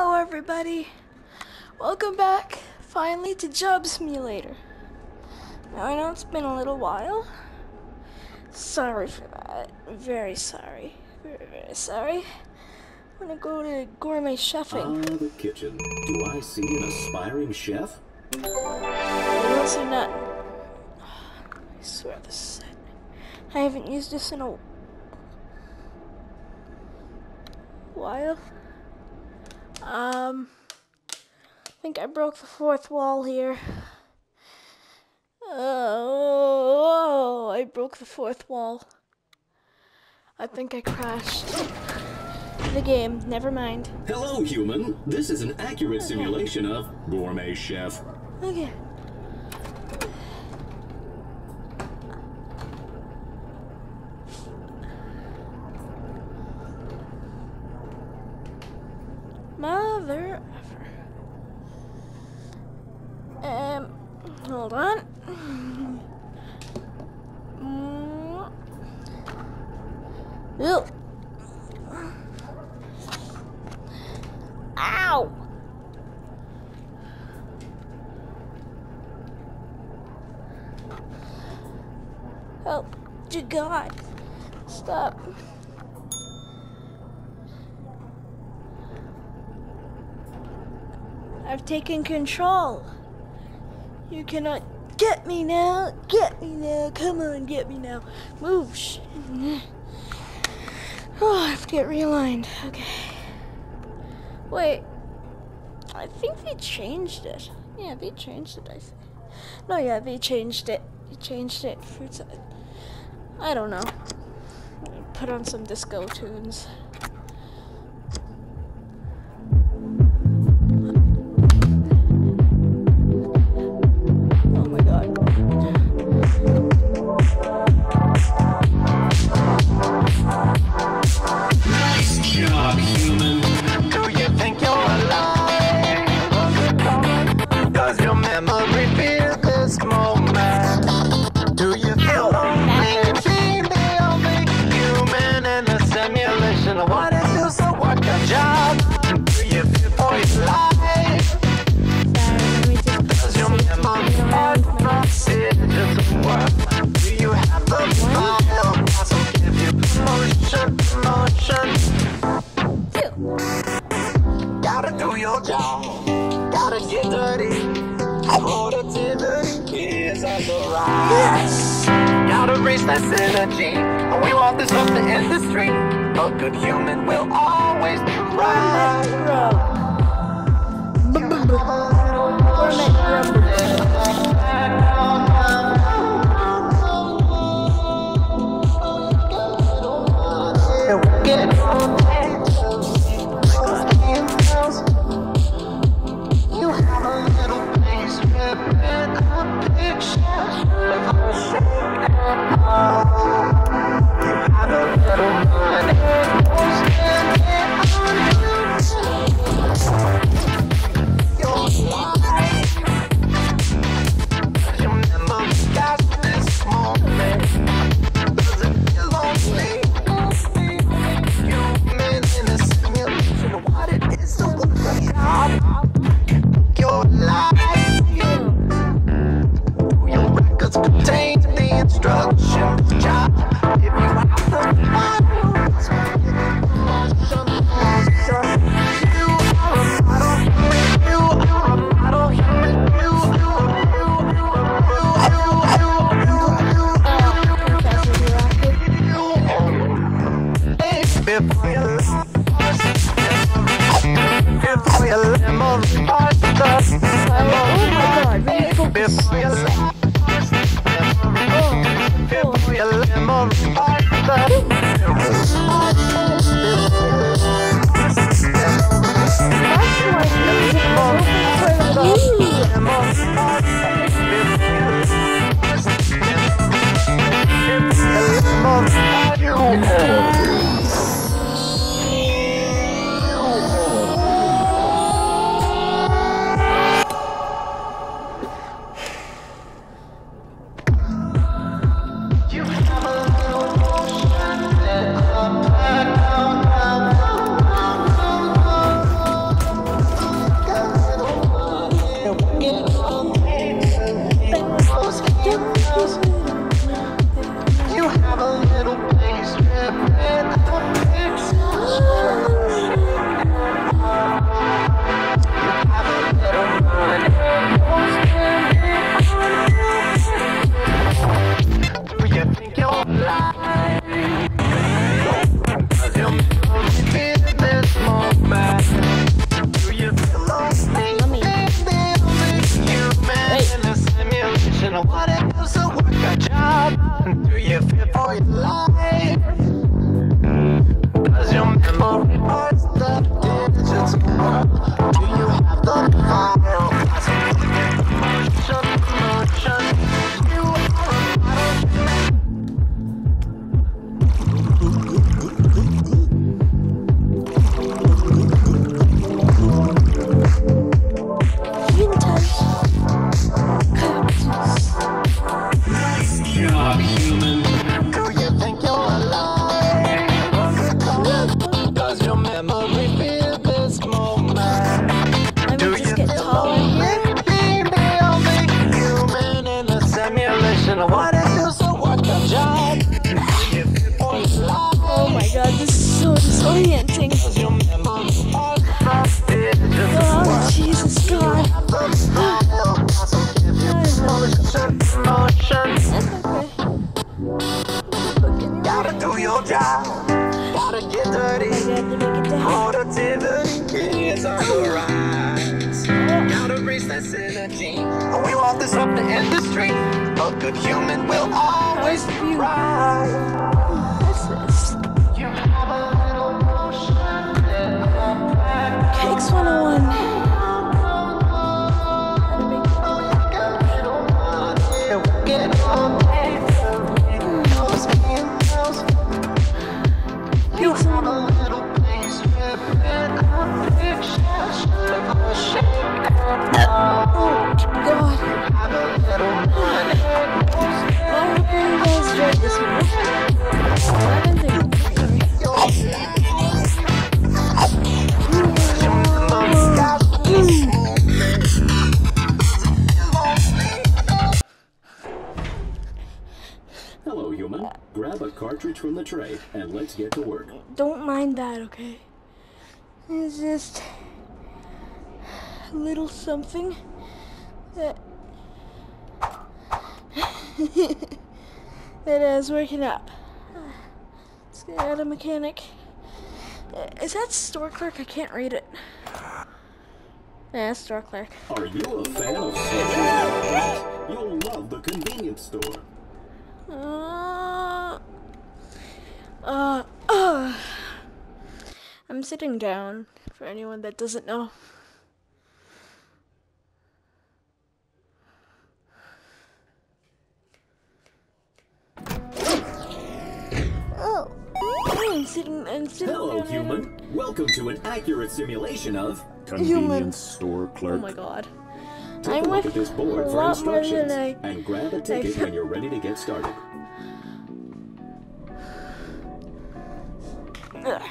Hello, everybody. Welcome back, finally, to Job Simulator. Now, I know it's been a little while. Sorry for that. Very sorry. Very, very sorry. I'm gonna go to gourmet chefing. Ah, the kitchen. Do I see an aspiring chef? I see none. I swear this is it. I haven't used this in a while. Um, I think I broke the fourth wall here. Oh, I broke the fourth wall. I think I crashed the game. Never mind. Hello, human. This is an accurate simulation of Gourmet Chef. Okay. Mother ever. Um, hold on. Mm. Ew. Ow! Help to God. Stop. I've taken control. You cannot get me now. Get me now. Come on, get me now. Move. Oh, I have to get realigned. Okay. Wait. I think they changed it. Yeah, they changed it, I think. No, yeah, they changed it. They changed it for. I don't know. Put on some disco tunes. Simulation. What it feels to work a job? Do you feel for your life? Does your memory from just work? Do you have the file? Also give you promotion, promotion. Gotta do your job. Gotta get dirty. Productivity is on the rise. Gotta reach that synergy. And we want this up the industry. A good human will always be right. Get good human will always be the let's get to work. Don't mind that, okay? It's just a little something that that is working up. Let's get out of mechanic. Is that store clerk? I can't read it. Yeah, store clerk. Are you a fan of? You'll love the convenience store. Uh, uh, uh. I'm sitting down for anyone that doesn't know. Oh, I'm sitting. I'm sitting Hello, human. Welcome to an accurate simulation of Convenience store clerk. Oh my god. Take I'm a look with at this board for instructions I- and grab a ticket when you're ready to get started. Ugh.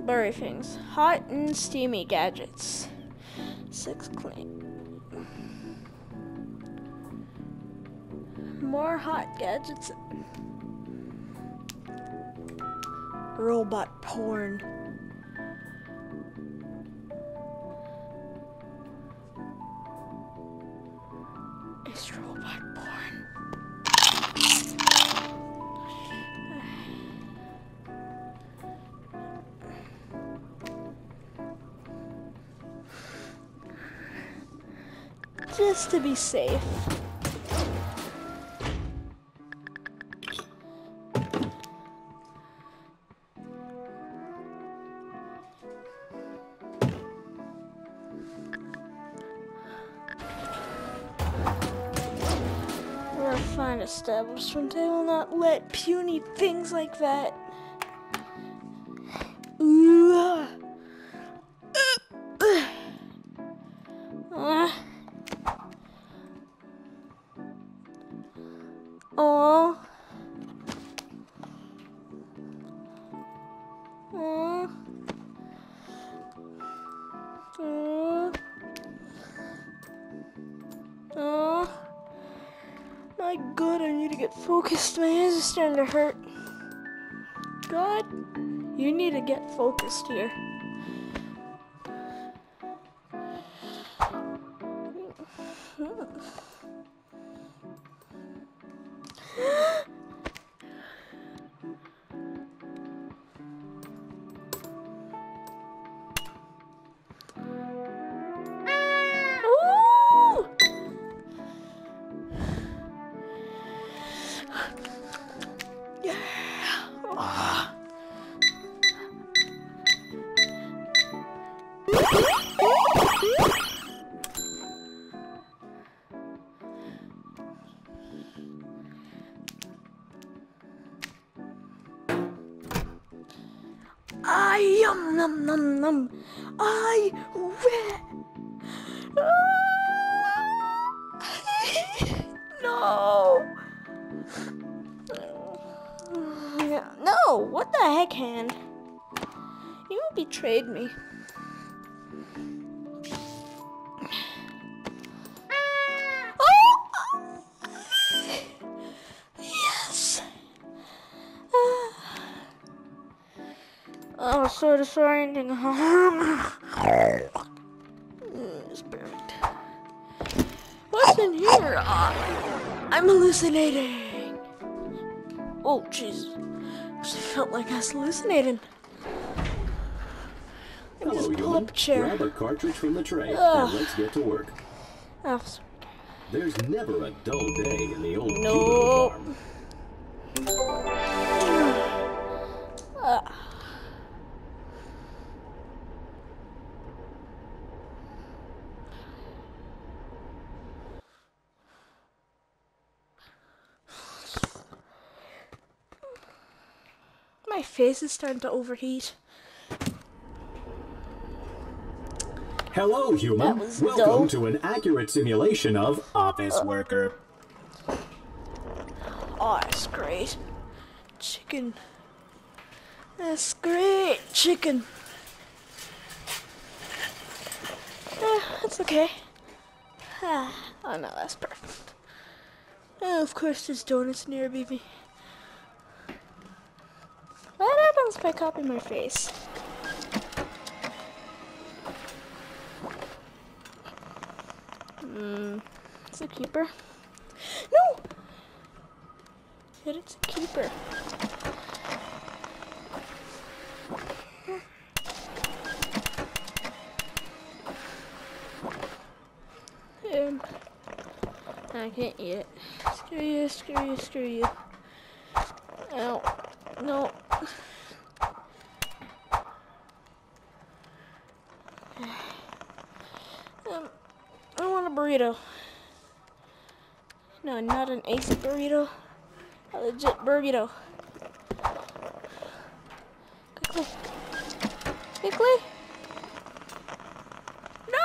Blurry things. Hot and steamy gadgets. Six clean. More hot gadgets. Robot porn. It's Just to be safe. We're a fine establishment. I will not let puny things like that. Aw. Aw. Aw. Aw. My god, I need to get focused. My eyes are starting to hurt. God, you need to get focused here. Betrayed me. Oh! Yes. Oh so disorienting. It's perfect. What's in here? Ah, I'm hallucinating. Oh, jeez. Actually felt like I was hallucinating. Pull-up a chair. Grab a cartridge from the tray Ugh. and let's get to work. Oh, There's never a dull day in the old Nope. farm. My face is starting to overheat. Hello, human. Welcome dope. to an accurate simulation of office worker. Oh, that's great. Chicken. That's great. Chicken. Eh, that's okay. Ah, oh no, that's perfect. Oh, of course, there's donuts near me. What happens if I copy my face? Hmm, it's a keeper. No! It's a keeper. I can't eat it. Screw you, screw you, screw you. Ow. No. Um, I want a burrito. No, not an ace burrito. A legit burrito. Quickly. Quickly. No!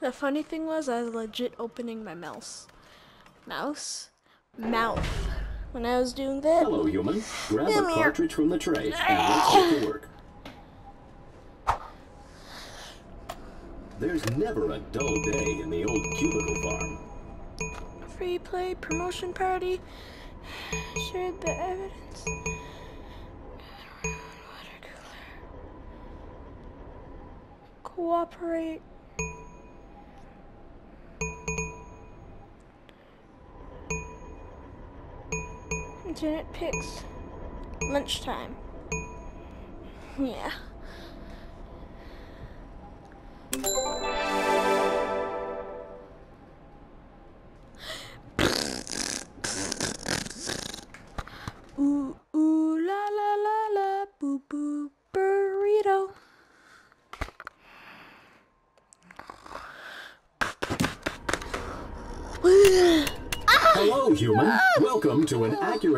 The funny thing was, I was legit opening my mouse. Mouse? Mouth. When I was doing that. Hello, human. Grab a cartridge from the tray and let's get to work. There's never a dull day in the old cubicle farm. Free play promotion party. Shared the evidence. Water cooler. Cooperate. Internet pics. Lunchtime. Yeah.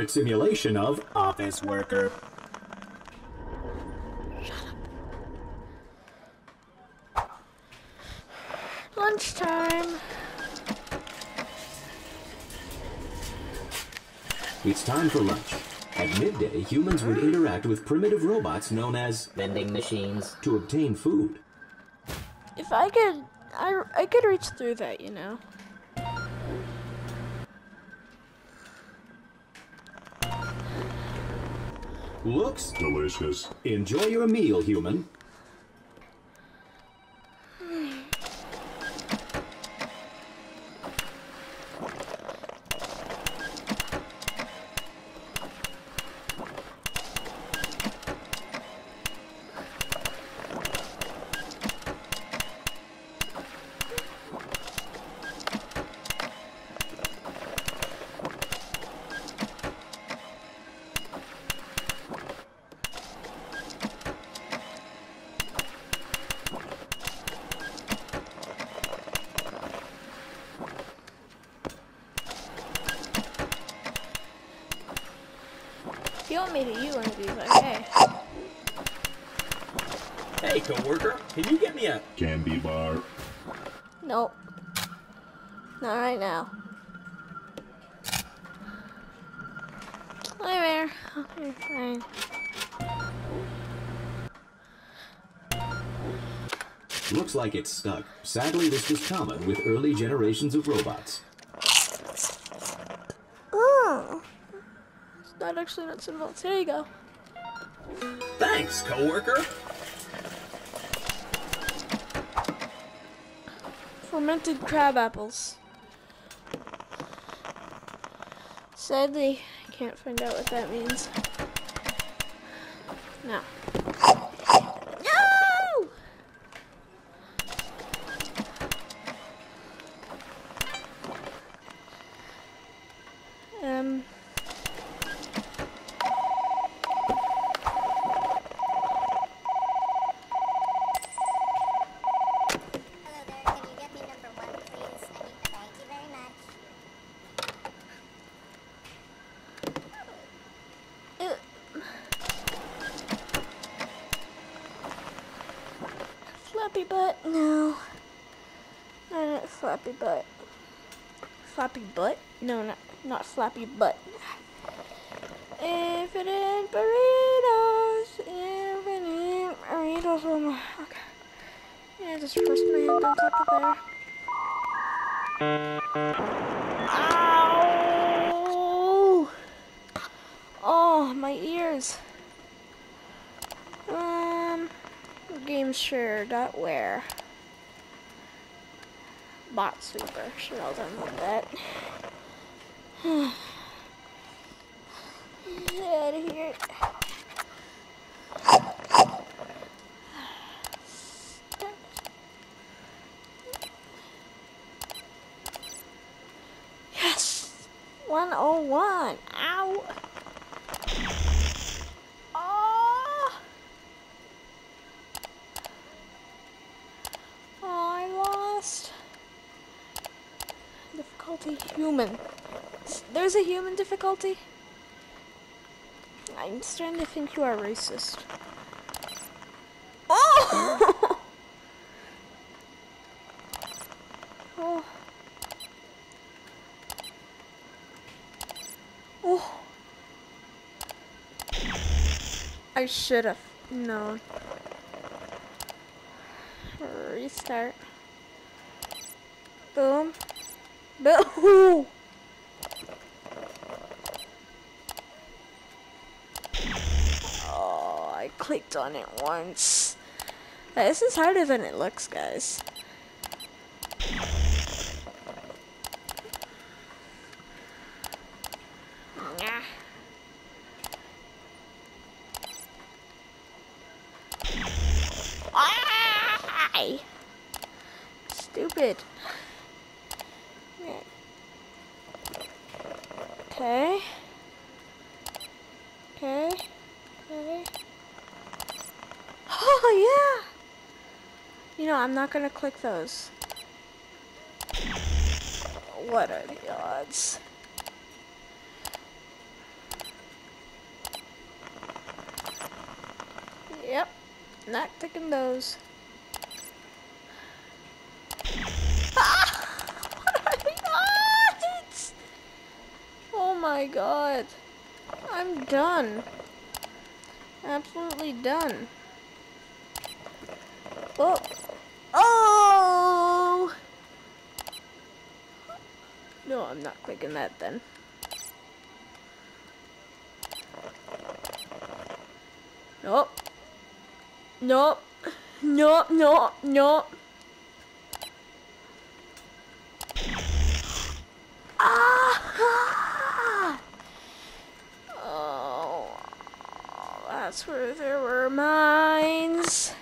An accurate simulation of office worker. Lunchtime. It's time for lunch. At midday, humans would interact with primitive robots known as vending machines. to obtain food. If I could, I, I could reach through that, you know. Looks Delicious. Enjoy your meal, human. If you want to use one okay. Hey, coworker, can you get me a Candy bar. Nope. Not right now. Hi there. Okay, fine. Looks like it's stuck. Sadly, this was common with early generations of robots. Not actually nuts and bolts. Here you go. Thanks, coworker. Fermented crab apples. Sadly, I can't find out what that means. No! Um. Hello there. Can you get me number one, please? I need to thank you very much. Flappy butt? No. Not flappy butt. Flappy butt? No, not not flappy butt. If it burritos, if it burritos, oh okay. Yeah, just press my hand on top of there. Ow! Oh, my ears. Um, game share dot where? Bot sweeper. Should I'll download that. Get out of here. Yes! 101. Ow! Oh! Oh, I lost. Difficulty human. There's a human difficulty? I'm starting to think you are racist. Oh! oh. Oh. I should have known. Restart. Boom. Boom. Oh, I clicked on it once. This is harder than it looks, guys. Nah. Why? Stupid. Yeah. Okay. Okay. Okay. Oh, yeah! You know, I'm not gonna click those. What are the odds? Yep, not clicking those. Ah! What are the odds? Oh my god. I'm done. Absolutely done. Oh. No, I'm not clicking that then. Nope. Nope. Nope, nope, nope. Ah! Oh, that's where there were mines.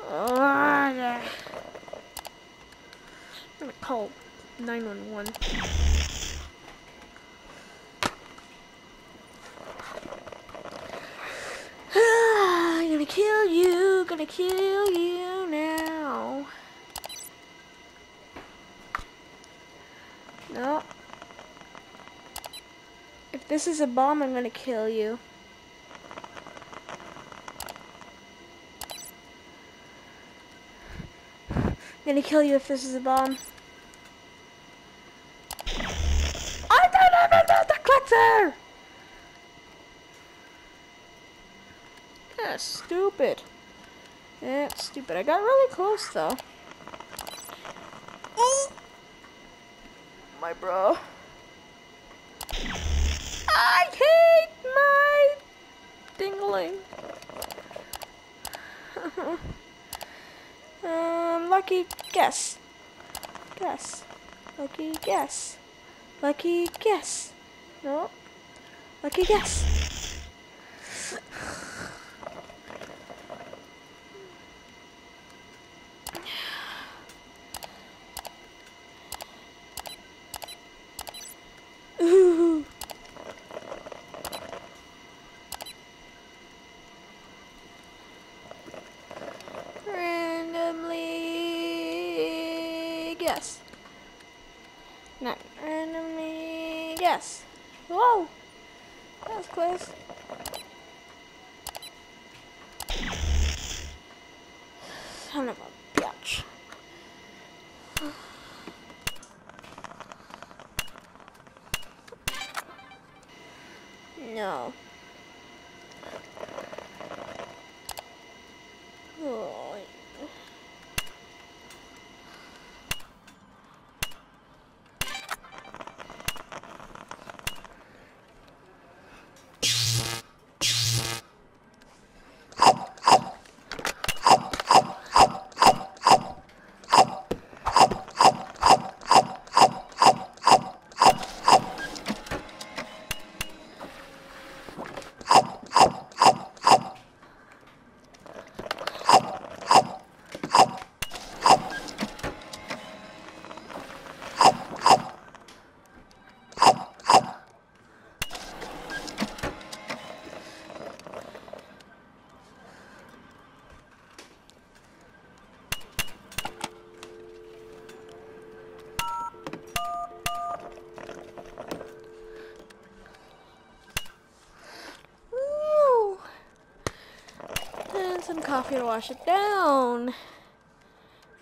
Oh. I'm gonna call 911. I'm gonna kill you, gonna kill you now. No. If this is a bomb, I'm gonna kill you. I'm gonna kill you if this is a bomb. I don't even know the click there! Stupid. That's stupid. I got really close though. Oh! My bro. I rolling. um, lucky guess. Guess. Lucky guess. Lucky guess. No. Lucky guess. Ooh. Randomly guess. Not randomly guess. Whoa! Close. Son of a some coffee to wash it down.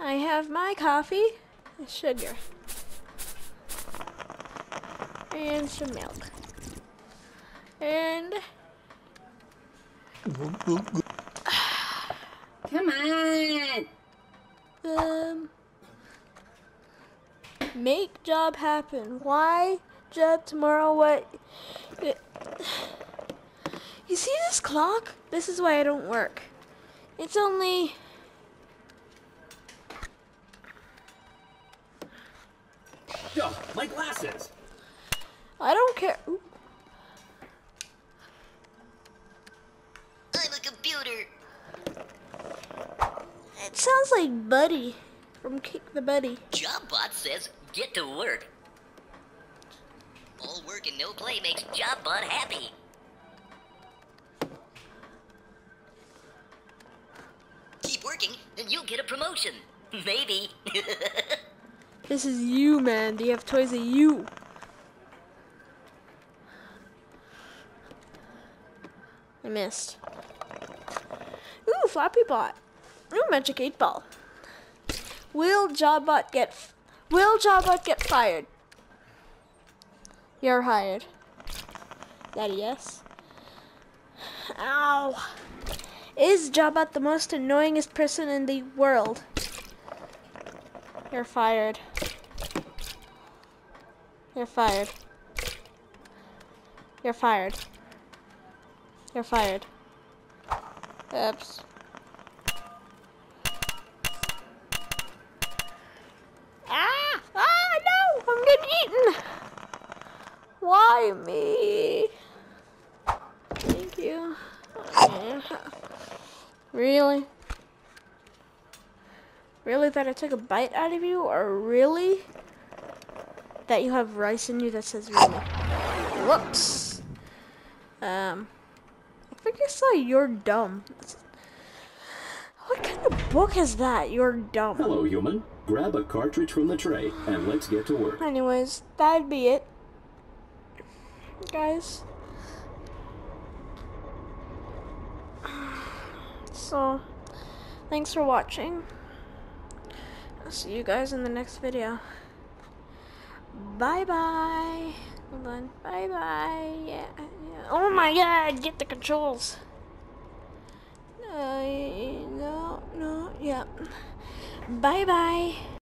I have my coffee, and sugar, and some milk. And Come on. um make job happen. Why job tomorrow? What? You see this clock? This is why I don't work. It's only Yo, my glasses. I don't care. Ooh. I'm a computer. It sounds like Buddy from Kick the Buddy. JobBot says get to work. All work and no play makes JobBot happy. And you'll get a promotion. Maybe. This is you, man. Do you have toys of you? I missed. Ooh, Flappy Bot. Ooh, Magic 8 Ball. Will Jobbot get... Will Jobbot get fired? You're hired. That yes? Ow. Is Jobbot the most annoyingest person in the world? You're fired. You're fired. You're fired. You're fired. Oops. Ah! Ah, no! I'm getting eaten! Why me? Thank you. Really? Really that I took a bite out of you? Or really that you have rice in you that says really? Whoops. Um, I think I saw You're Dumb. What kind of book is that? You're Dumb. Hello, human. Grab a cartridge from the tray and let's get to work. Anyways, that'd be it. Guys. So, thanks for watching. I'll see you guys in the next video. Bye bye. Hold on. Bye bye. Yeah, yeah. Oh my god, get the controls. Uh, no, no, yeah. Bye bye.